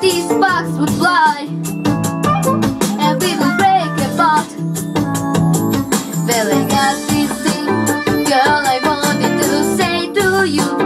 these sparks would fly. And we would break apart Feeling as we sing Girl, I wanted to say to you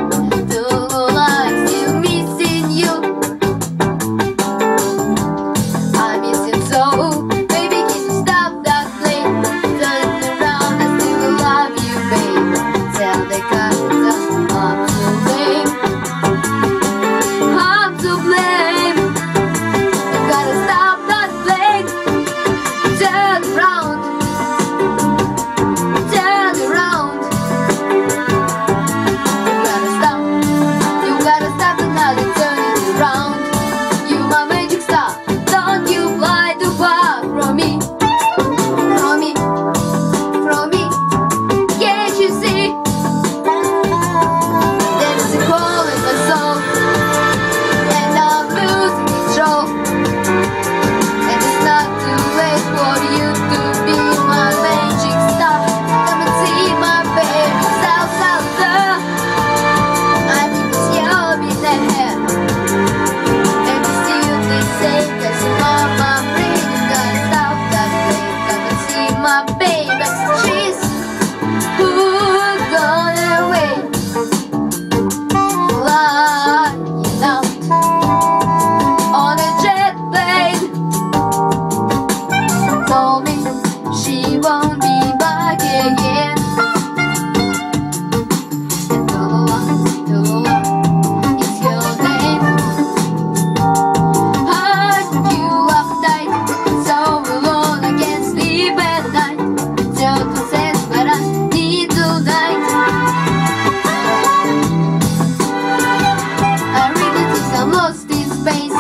brains